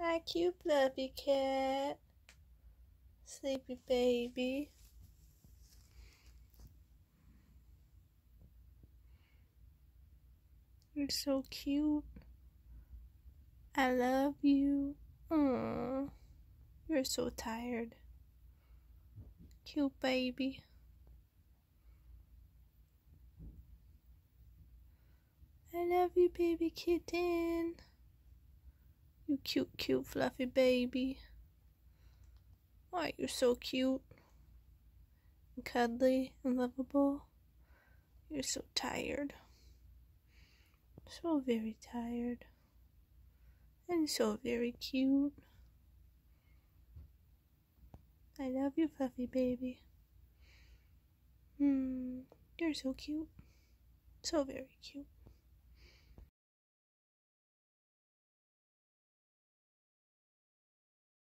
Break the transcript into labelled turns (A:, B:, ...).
A: Hi, cute fluffy cat. Sleepy baby. You're so cute. I love you. Aww. You're so tired. Cute baby. I love you, baby kitten. You cute, cute, fluffy baby. Why, you're so cute. And cuddly and lovable. You're so tired. So very tired. And so very cute. I love you, fluffy baby. Hmm, you're so cute. So very cute.